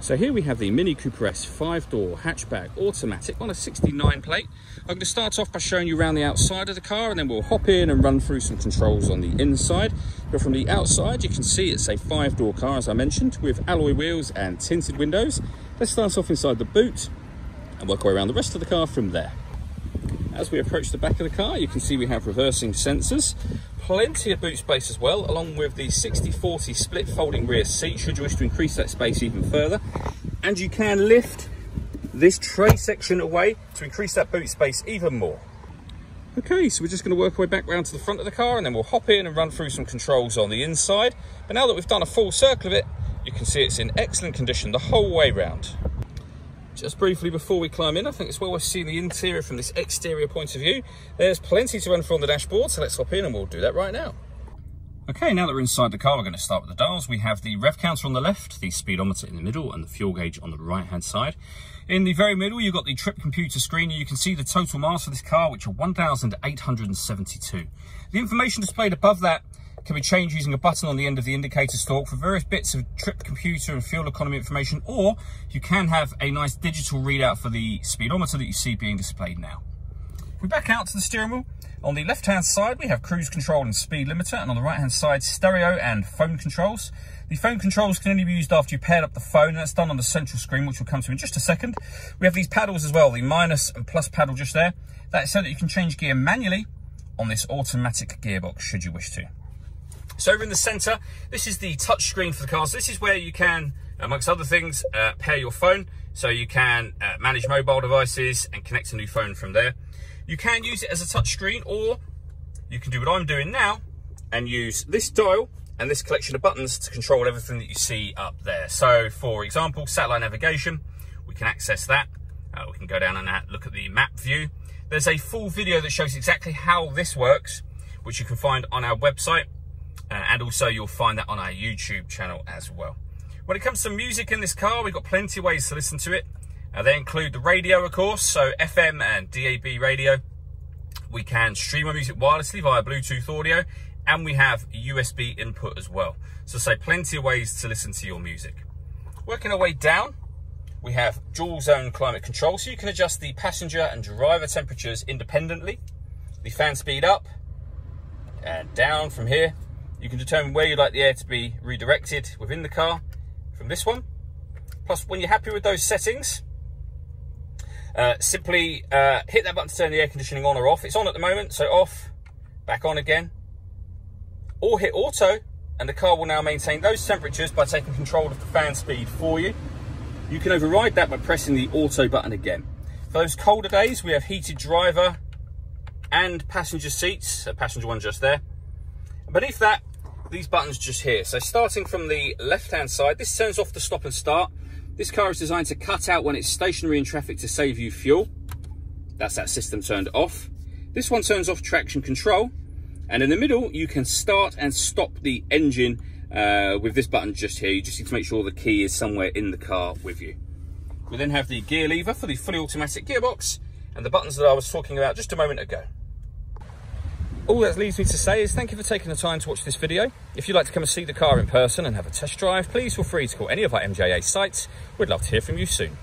So here we have the Mini Cooper S five-door hatchback automatic on a 69 plate. I'm going to start off by showing you around the outside of the car and then we'll hop in and run through some controls on the inside. But from the outside you can see it's a five-door car as I mentioned with alloy wheels and tinted windows. Let's start off inside the boot and work our way around the rest of the car from there. As we approach the back of the car, you can see we have reversing sensors, plenty of boot space as well, along with the 60-40 split folding rear seat, should you wish to increase that space even further. And you can lift this tray section away to increase that boot space even more. Okay, so we're just going to work our way back round to the front of the car and then we'll hop in and run through some controls on the inside. But now that we've done a full circle of it, you can see it's in excellent condition the whole way round. Just briefly before we climb in, I think it's well worth seeing the interior from this exterior point of view. There's plenty to run through on the dashboard, so let's hop in and we'll do that right now. Okay, now that we're inside the car, we're going to start with the dials. We have the rev counter on the left, the speedometer in the middle, and the fuel gauge on the right-hand side. In the very middle, you've got the trip computer screen. and You can see the total miles for this car, which are 1,872. The information displayed above that can be changed using a button on the end of the indicator stalk for various bits of trip computer and fuel economy information, or you can have a nice digital readout for the speedometer that you see being displayed now. We back out to the steering wheel, on the left-hand side, we have cruise control and speed limiter, and on the right-hand side, stereo and phone controls. The phone controls can only be used after you paired up the phone, and that's done on the central screen, which we'll come to in just a second. We have these paddles as well, the minus and plus paddle just there. That's so that you can change gear manually on this automatic gearbox, should you wish to. So over in the center, this is the touch screen for the car. So this is where you can, amongst other things, uh, pair your phone. So you can uh, manage mobile devices and connect a new phone from there. You can use it as a touch screen or you can do what I'm doing now and use this dial and this collection of buttons to control everything that you see up there. So for example, satellite navigation, we can access that. Uh, we can go down and look at the map view. There's a full video that shows exactly how this works, which you can find on our website and also you'll find that on our YouTube channel as well. When it comes to music in this car, we've got plenty of ways to listen to it. Uh, they include the radio, of course, so FM and DAB radio. We can stream our music wirelessly via Bluetooth audio, and we have USB input as well. So say plenty of ways to listen to your music. Working our way down, we have dual zone climate control, so you can adjust the passenger and driver temperatures independently. The fan speed up and down from here you can determine where you'd like the air to be redirected within the car from this one. Plus, when you're happy with those settings, uh, simply uh, hit that button to turn the air conditioning on or off. It's on at the moment, so off, back on again. Or hit auto, and the car will now maintain those temperatures by taking control of the fan speed for you. You can override that by pressing the auto button again. For those colder days, we have heated driver and passenger seats, a passenger one just there. Beneath that, these buttons just here. So starting from the left-hand side, this turns off the stop and start. This car is designed to cut out when it's stationary in traffic to save you fuel. That's that system turned off. This one turns off traction control. And in the middle, you can start and stop the engine uh, with this button just here. You just need to make sure the key is somewhere in the car with you. We then have the gear lever for the fully automatic gearbox and the buttons that I was talking about just a moment ago. All that leaves me to say is thank you for taking the time to watch this video. If you'd like to come and see the car in person and have a test drive, please feel free to call any of our MJA sites. We'd love to hear from you soon.